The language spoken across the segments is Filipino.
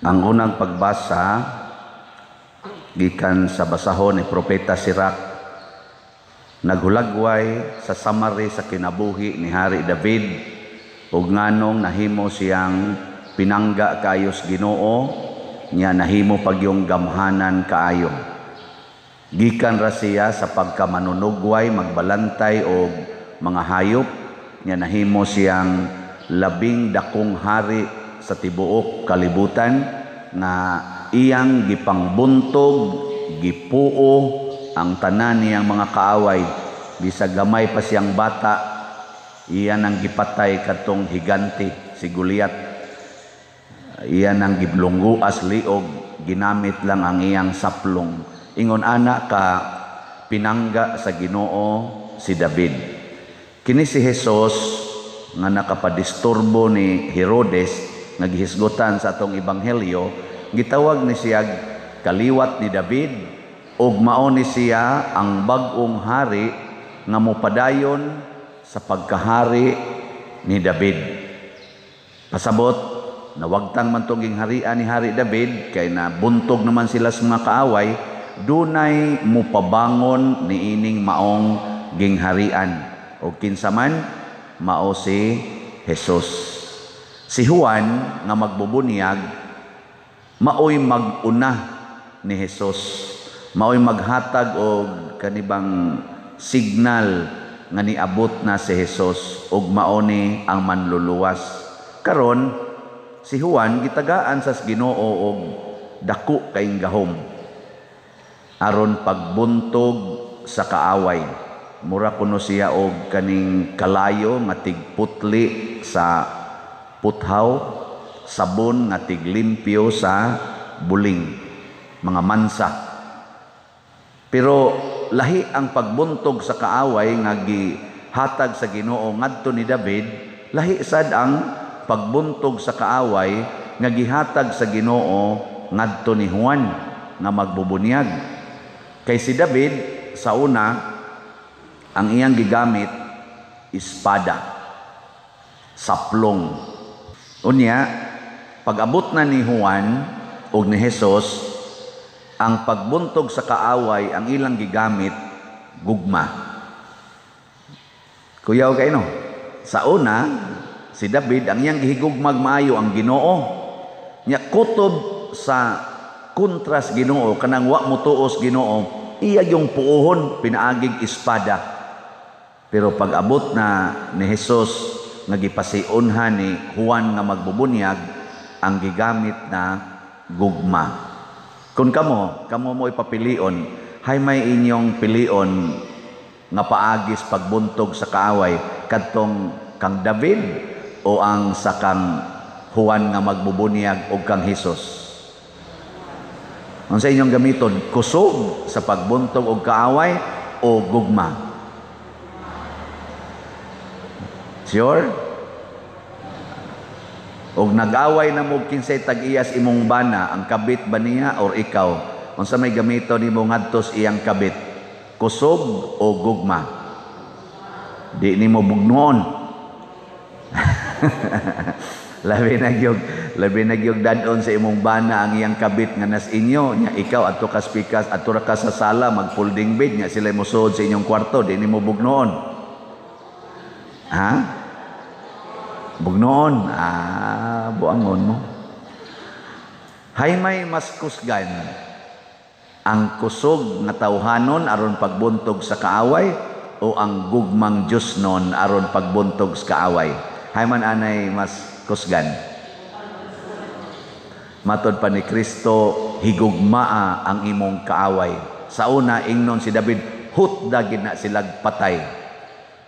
Ang unang pagbasa gikan sa basahon ni Propeta Sirak naghulagway sa summary sa kinabuhi ni Hari David ug nganong nahimo siyang pinangga kayos Ginoo niya nahimo pagyong gamhanan kaayo. Gikan ra siya sa pagkamanunugway magbalantay og mga hayop niya nahimo siyang labing dakong hari sa tibuok kalibutan nga iyang gipangbuntog gipuo ang tanan niyang mga kaaway. Bisag gamay pa siyang bata iyan ang gipatay katong higante si Goliath. Iyan ang giblungguas liog ginamit lang ang iyang saplong. Ingon ana ka pinangga sa Ginoo si David. Kini si Hesus nga nakapadisturbo ni Herodes nga gihisgutan sa atong ebanghelyo gitawag ni siya kaliwat ni David ug mao ni siya ang bag-ong hari nga mopadayon sa pagkahari ni David. Pasabot nawagtang man tong harian ni Hari David kay na buntog naman sila sa mga kaaway dunay mupabangon ni ining maong gingharian. O kinsa man mao si Jesus Si Juan nga magbubunyag maoy maguna ni Hesus. Maoy maghatag og kanibang signal nga niabot na si Hesus ug mao ni ang manluluwas. Karon si Juan gitagaan sa Ginoo og dako kayong gahom aron pagbuntog sa kaaway. Mura kuno siya og kaning kalayo nga tigputli sa puthaw, sabon nga tiglimpyo sa buling, mga mansa. Pero lahi ang pagbuntog sa kaaway nga gihatag sa Ginoo ngadto ni David, lahi sad ang pagbuntog sa kaaway nga gihatag sa Ginoo ngadto ni Juan nga magbubunyag. Kay si David sa una ang iyang gigamit espada, saplong, Unya, pag-abot na ni Juan o ni Jesus, ang pagbuntog sa kaaway ang ilang gigamit gugma. Kuyaw kay no. Sa una, si David ang iyang gihigugmag maayo ang Ginoo. Nya kutob sa kontras Ginoo kanang wa mo tuos Ginoo, iya yung puuhon pinaagig espada. Pero pag abot na ni Jesus nga gipasiunhan ni Juan nga magbubunyag ang gigamit na gugma. Kung kamo, kamo mo ipapilion, hay may inyong pilion nga paagis pagbuntog sa kaaway kadtong kang David o ang sa kang Juan nga magbubunyag o kang Hesus. Ang sa inyong gamiton, kusog sa pagbuntog og kaaway o gugma. Sure? Og nag-away na mo kinsay tag-iyas imong bana, ang kabit ba niya or ikaw? Unsa may gamito nimo ngadtos iyang kabit? Kusog o gugma? Di nimo bugnoon. labi na gyud labi na gyud dadon sa imong bana ang iyang kabit nga nas inyo nya ikaw adto ka spikas adto ka sa sala mag folding bed nya sila mo sa inyong kwarto di nimo bugnoon ha Bugnoon, ah, buangon mo. Hay may mas kusgan ang kusog nga tawhanon aron pagbuntog sa kaaway o ang gugmang Diyos non aron pagbuntog sa kaaway. Hay man anay mas kusgan. Matod pa ni Kristo, higugmaa ang imong kaaway. Sa una, ingnon si David, hutda na silag patay.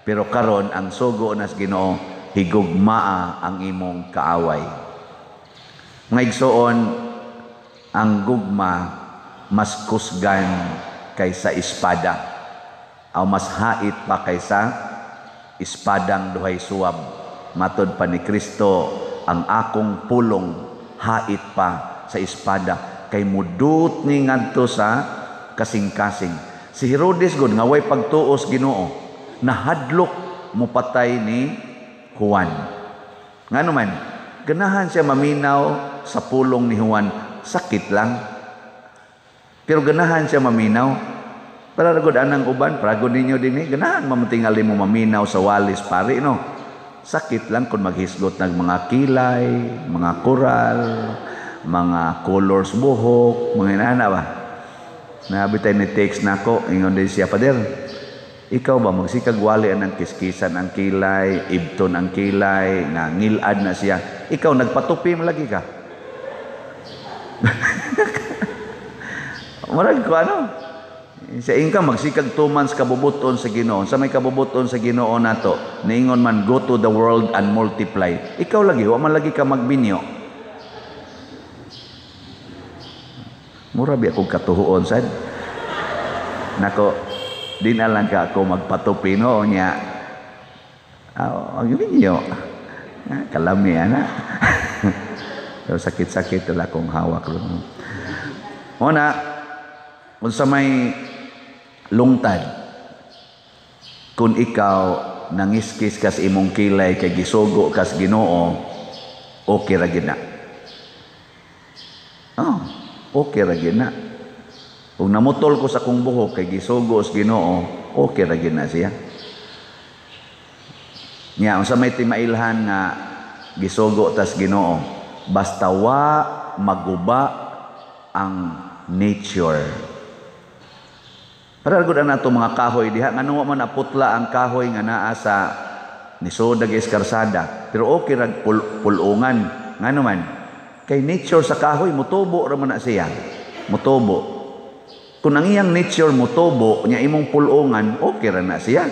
Pero karon ang sugo nas Ginoo higugmaa ang imong kaaway. Ngaigsoon, ang gugma mas kusgan kaysa espada. O mas hait pa kaysa espadang duhay suwab. Matod pa ni Kristo, ang akong pulong hait pa sa espada kay mudut ni ngadto sa kasing-kasing. Si Herodes gud nga way pagtuos Ginoo, nahadlok mo patay ni Juan. Nga naman, Ganahan siya maminaw sa pulong ni Juan. Sakit lang. Pero ganahan siya maminaw. Para ragod anang uban, prago ninyo din eh. Ganahan mamutingali mo maminaw sa walis pare, no? Sakit lang kung maghisgot ng mga kilay, mga koral, mga colors buhok, mga inana ba? Nabitay ni text na ako, ingon din siya, Pader, ikaw ba magsikag wali ang kiskisan ang kilay, ibton ang kilay, nga ngilad na siya. Ikaw nagpatupi mo lagi ka. Marag ko ano? Sa ingka magsikag two months kabubuton sa Ginoo. Sa may kabubuton sa Ginoo nato, niingon man go to the world and multiply. Ikaw lagi, wa man lagi ka magbinyo. Mura bi akong katuhuon sad. Nako, di na lang ka ako magpatupi no nya. Ah, ang binyo. Ah, kalami ana. so sakit-sakit wala kong hawak. Una, unsa may lungtad kung ikaw nangiskis kas imong kilay kay gisugo kas Ginoo okay ra gid na oh okay ra gid na kung namutol ko sa kong buhok kay gisugo sa Ginoo okay ra gid na siya nya unsa may timailhan nga gisugo tas Ginoo basta wa maguba ang nature para gud na nato mga kahoy diha ngano man naputla ang kahoy nga naa sa nisodag eskarsada. Pero okay rag pul pulungan. Ngano man kay nature sa kahoy mutubo ra man na siya. Mutubo. Kung ang iyang nature mutubo nya imong pulungan, okay ra na siya.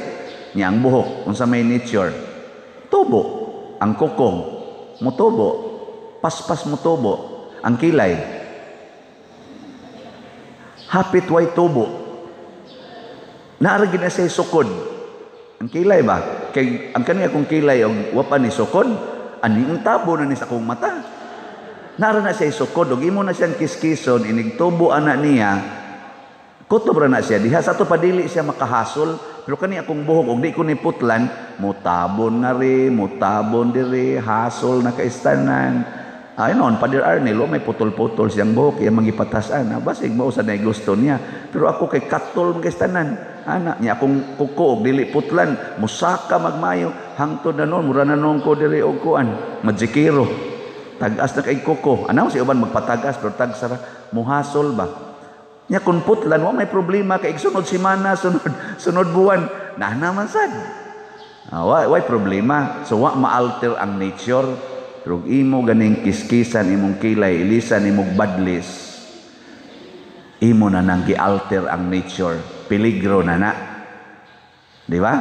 Nya ang buhok unsa may nature? Tubo. Ang kokong mutubo. Paspas mutubo. Ang kilay hapit way tubo Naaragin na siya sukod. Ang kilay ba? Kay, ang kaniya kong kilay, ang wapa ni sukod, ani ang tabo na ni sa kong mata. Nara na siya sukod, og imo na siyang kiskison, inigtubo anak niya, kutob na siya. Diha sa to padili siya makahasol, pero kani akong buhok, og di ko ni putlan, mutabon na rin, mutabon diri, hasol na kaistanan. Ay noon, Padir Arnel, may putol-putol siyang buhok, yung magipatasan. Ah, basig mo sa gusto niya. Pero ako kay katol kaistanan anak niya akong kuko og dili putlan musaka magmayo hangtod na noon mura na noon ko diri og kuan majikiro tagas na kay kuko anaw si uban magpatagas pero tag sara muhasol ba nya kun putlan wa may problema kay sunod semana sunod sunod buwan na naman sad ah, wa way problema so wa maalter ang nature pero imo ganing kiskisan imong kilay ilisan imong badlis imo na nang gi-alter ang nature peligro na na. Di ba?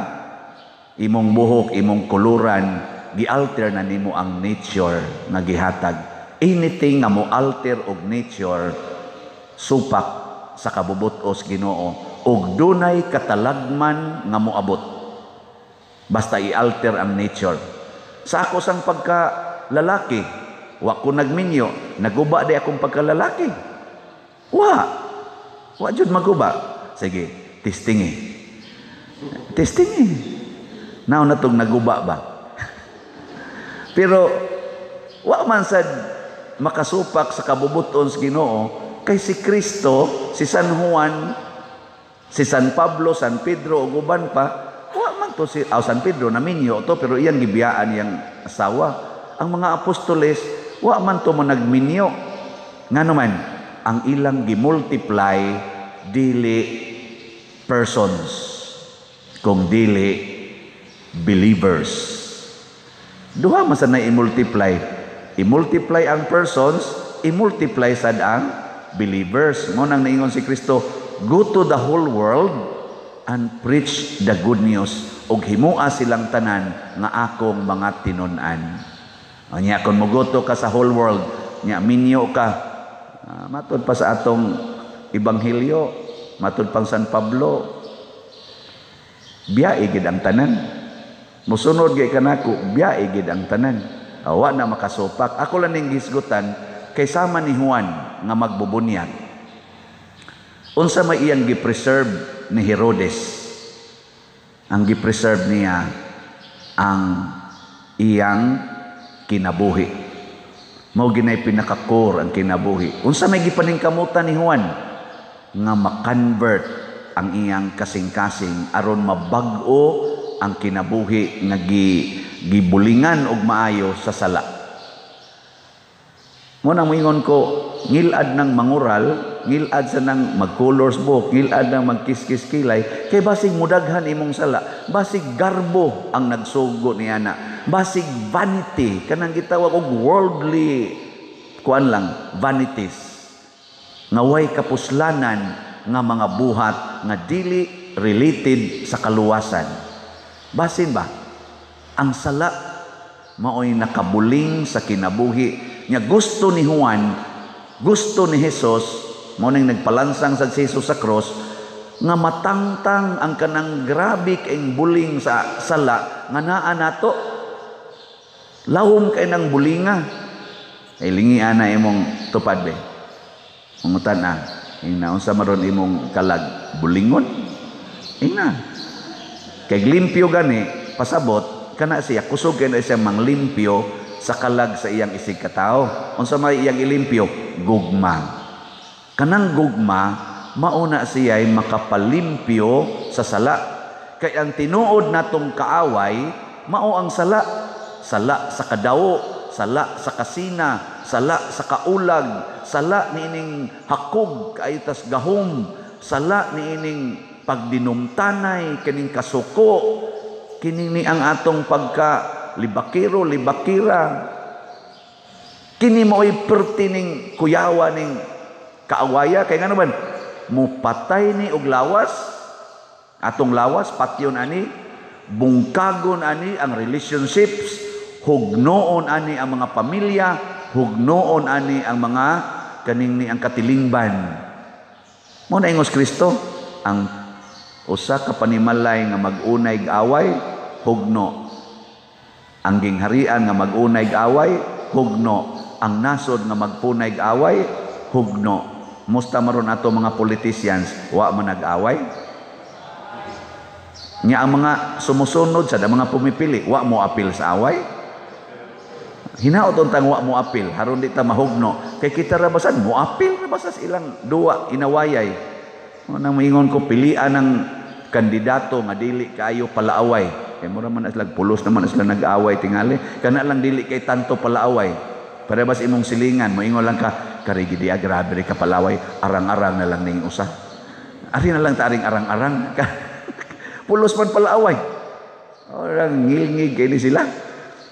Imong buhok, imong kuluran, gi-alter na nimo ang nature nga gihatag. Anything nga mo alter og nature, supak sa kabubutos Ginoo ug dunay katalagman nga moabot. Basta i-alter ang nature. Sa ako sang pagka lalaki, wa ko nagminyo, naguba di akong pagkalalaki. Wa. Wa jud maguba. Sige, testing eh. Testing eh. Now na itong naguba ba? Pero, wa man sad makasupak sa kabubuton sa Ginoo kay si Kristo, si San Juan, si San Pablo, San Pedro ug uban pa, wa man to si oh, San Pedro naminyo to pero iyan gibiyaan yang asawa. Ang mga apostoles wa man to mo nagminyo. Ngano man ang ilang gimultiply dili persons kung dili believers. Duha man na i-multiply. I-multiply ang persons, i-multiply sad ang believers. Mo nang naingon si Kristo, go to the whole world and preach the good news ug himua silang tanan nga akong mga tinun-an. Anya kon mogoto ka sa whole world, nya minyo ka. Uh, matod pa sa atong ebanghelyo, matud pang San Pablo biya gid ang tanan musunod gay kanako biya gid ang tanan awa na makasupak ako lang ning gisgutan kay sama ni Juan nga magbubunyag unsa may iyang gipreserve ni Herodes ang gipreserve niya ang iyang kinabuhi Mao ginay pinakakor ang kinabuhi. Unsa may gipaningkamutan ni Juan nga ma-convert ang iyang kasing-kasing aron mabag-o ang kinabuhi nga gi, gibulingan og maayo sa sala. Mo nang moingon ko, ngilad ng mangural, ngilad sa nang mag-colors book, ngilad ng magkiskis kilay, kay basig mudaghan imong sala, basig garbo ang nagsugo niya na, basig vanity, kanang gitawag og worldly, kuan lang, vanities. Nga way kapuslanan nga mga buhat nga dili related sa kaluwasan. Basin ba? Ang sala maoy nakabuling sa kinabuhi nga gusto ni Juan, gusto ni Jesus, mo nang nagpalansang sa Jesus sa cross, nga matangtang ang kanang grabe kaing buling sa sala nga naa nato. Lahom kay nang bulinga. Ay lingi ana imong tupad be. Mungutan na. Ina unsa maron imong kalag bulingon. Ina. Kay limpyo gani pasabot kana siya kusog kay na siya manglimpyo sa kalag sa iyang isig katao. Unsa may iyang ilimpyo? Gugma. Kanang gugma, mauna siya ay makapalimpyo sa sala. Kay ang tinuod natong kaaway, mao ang sala. Sala sa kadawo, sala sa kasina, sala sa kaulag, sala ni ining hakog kaitas gahom, sala ni ining pagdinumtanay, kining kasuko, kining ni ang atong pagka libakiro, libakira. Kini mo ay pertining kuyawa ning kaawaya. Kaya nga naman, mupatay ni og lawas. Atong lawas, patyon ani. Bungkagon ani ang relationships. Hugnoon ani ang mga pamilya. Hugnoon ani ang mga kaning ni ang katilingban. Mo na ingos Kristo, ang usa ka panimalay nga mag-unay away, hugno ang gingharian nga mag-unay away, hugno. Ang nasod nga magpunay away, hugno. Musta maron ato mga politicians, wa man nag-away? Nya ang mga sumusunod sa mga pumipili, wa mo apil sa away? Hinaot untang wa mo apil, haron di ta mahugno. Kay kita rabasan mo apil rabasas ilang duwa inawayay. Nang moingon ko pilian ng kandidato nga dili kayo palaaway kay mura man sila pulos naman sila nag-away tingali. Kana lang dili kay tanto palaaway. Para bas imong silingan, moingon lang ka, karigi dia grabe ka palaway, arang-arang na lang ning usa. Ari na lang taring arang-arang. pulos man palaaway. Orang ngilngig kay ni sila.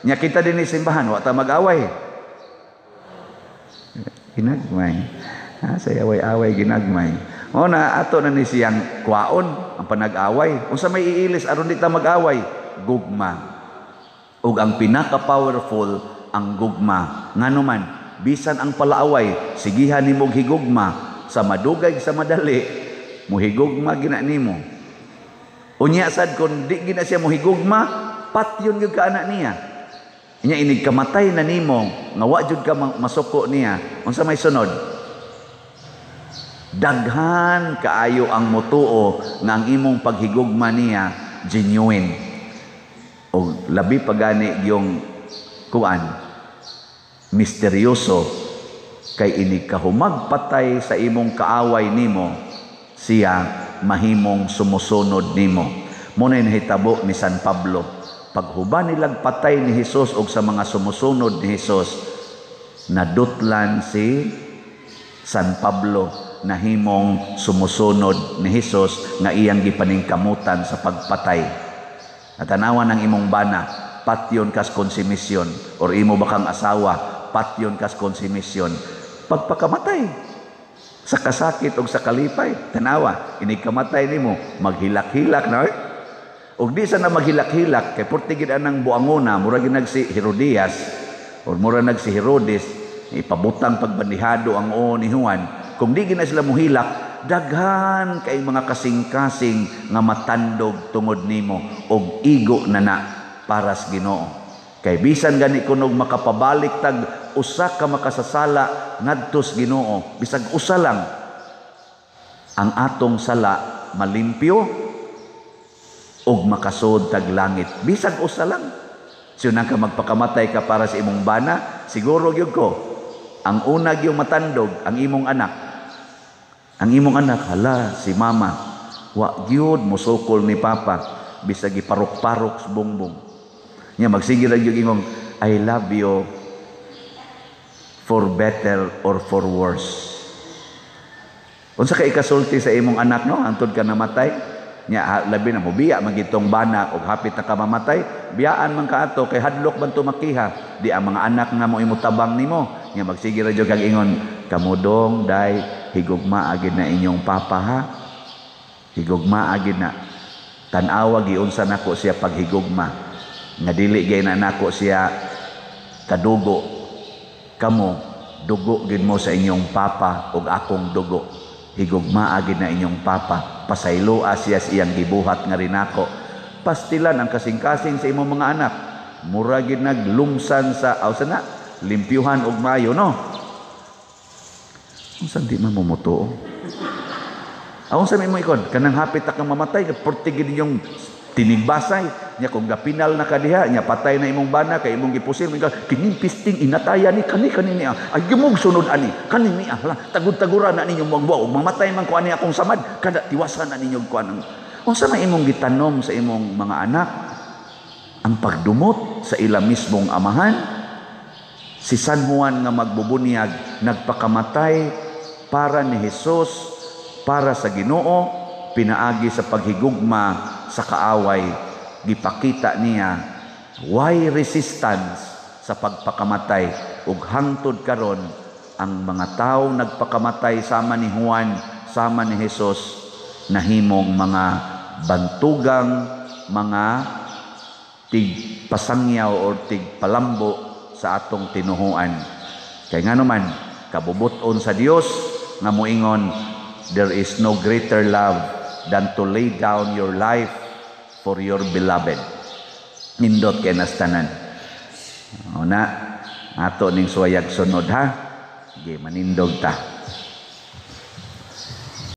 Nya kita din ni simbahan, wa ta mag-away. Ginagmay. Ha, sa away-away ginagmay. O na ato na ni siyang kwaon ang panag-away. Unsa may iilis aron di ta mag-away? Gugma. Ug ang pinaka-powerful ang gugma. Ngano man, bisan ang palaaway, sigihan nimo higugma sa madugay sa madali, muhigugma gina nimo. Unya sad kun di gina siya muhigugma, patyon gyud ka anak niya. Inya inig kamatay na nimo, nga wa jud ka masuko niya. Unsa may sunod? daghan kaayo ang mutuo nga imong paghigugma niya genuine o labi pagani yung kuan misteryoso kay ini kahumagpatay sa imong kaaway nimo siya mahimong sumusunod nimo mo na nahitabo ni San Pablo paghuban nilang patay ni Hesus og sa mga sumusunod ni Hesus nadutlan si San Pablo nahimong sumusunod ni Hesus nga iyang gipaningkamutan sa pagpatay. Natanawan ng imong bana, patyon kas konsumisyon or imo bakang asawa, patyon kas konsumisyon. Pagpakamatay sa kasakit o sa kalipay, tanawa, inikamatay nimo, maghilak-hilak na eh. Og di sa na maghilak-hilak, kay portigid anang buangona, mura ginag si Herodias, or mura nag si Herodes, ipabutang pagbandihado ang o ni Juan, kung di gina sila muhilak, daghan kay mga kasing-kasing nga matandog tungod nimo og igo na na para sa Ginoo. Kay bisan gani kunog makapabalik tag usa ka makasasala ngadto sa Ginoo, bisag usa lang ang atong sala malimpyo og makasod tag langit. Bisag usa lang. Nang ka magpakamatay ka para sa imong bana, siguro gyud ko ang unag yung matandog, ang imong anak. Ang imong anak, hala, si mama. Wa gyud musukol ni papa bisag iparok-parok sa bongbong. Nya magsige lang yung imong I love you for better or for worse. Unsa ka ikasulti sa imong anak no antod ka namatay? Ha- labi na mo biya magitong bana og hapit na ka mamatay, biyaan man kaato kay hadlok man tumakiha. Di ang mga anak nga mo imutabang nimo. Ra jud kag ingon, kamudong day higugma agid na inyong papa ha. Higugma agid na. Tanawa giunsa nako siya paghigugma. Nga dili gay na nako siya kadugo. Kamo dugo gid mo sa inyong papa ug akong dugo. Higugma agid na inyong papa. Pasayloa siya iyang gibuhat nga rin ako. Pastilan ang kasing-kasing sa imong mga anak. Mura gid naglumsan sa aw sana limpyuhan og mayo no. Unsa di man mumuto? Aw sa mo ikon kanang hapit ta kang mamatay portigid yung tinigbasay nya kung gapinal na kadiha nya patay na imong bana kay imong gipusil nga kining inataya ni kani kani niya. Ay gimog sunod ani kani niya. Hala tagud-taguran na ninyo mong buo mamatay man ko ani akong samad kada tiwasan na ninyo ko anang. Unsa man imong gitanom sa imong mga anak ang pagdumot sa ila mismong amahan si San Juan nga magbubunyag nagpakamatay para ni Jesus para sa Ginoo pinaagi sa paghigugma sa kaaway gipakita niya why resistance sa pagpakamatay ug hangtod karon ang mga tawo nagpakamatay sama ni Juan sama ni Jesus nahimong mga bantugang mga tig pasangyaw or tig palambo sa atong tinuhuan. Kay nga naman, kabubuton sa Dios nga moingon, there is no greater love than to lay down your life for your beloved. Nindot kay nastanan. O na, ato ning suwayag sunod ha. Sige, manindog ta.